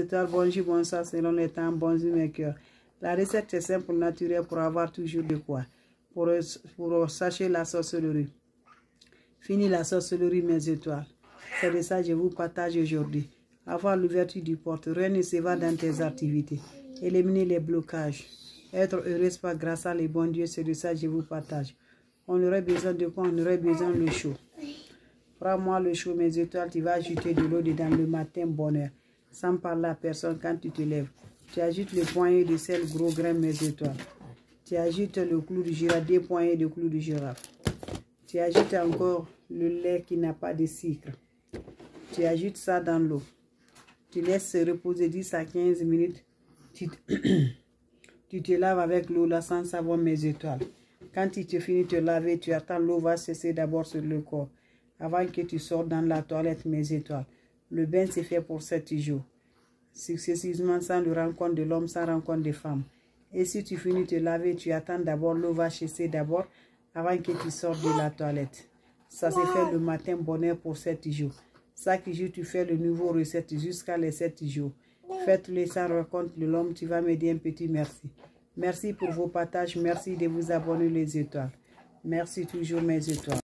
étoiles, bonjour, bonsoir, selon les temps, bonjour mes cœurs. La recette est simple, naturelle pour avoir toujours de quoi. Pour, pour la sorcellerie. Fini la sorcellerie, mes étoiles. C'est de ça que je vous partage aujourd'hui. Avoir l'ouverture du porte, rien ne se va dans tes activités. Éliminer les blocages. Être heureuse par grâce à les bons dieux, c'est de ça que je vous partage. On aurait besoin de quoi? On aurait besoin de chaud. Prends-moi le chaud, mes étoiles, tu vas ajouter de l'eau dedans le matin, bonheur. Sans parler à personne quand tu te lèves. Tu ajoutes le poignet de sel gros grain, mes étoiles. Tu ajoutes le clou de girafe, deux poignées de clou de girafe. Tu ajoutes encore le lait qui n'a pas de sucre. Tu ajoutes ça dans l'eau. Tu laisses reposer 10 à 15 minutes. Tu, tu te laves avec l'eau là sans savoir mes étoiles. Quand tu te finis de te laver, tu attends l'eau va cesser d'abord sur le corps. Avant que tu sortes dans la toilette, mes étoiles. Le bain, c'est fait pour sept jours. Successivement, sans le rencontre de l'homme, sans rencontre de femme. Et si tu finis de laver, tu attends d'abord, l'eau va chasser d'abord, avant que tu sortes de la toilette. Ça se fait le matin, bonheur pour sept jours. Chaque jour, tu fais le nouveau recette jusqu'à les sept jours. Faites-le sans rencontre de l'homme, tu vas me dire un petit merci. Merci pour vos partages, merci de vous abonner les étoiles. Merci toujours mes étoiles.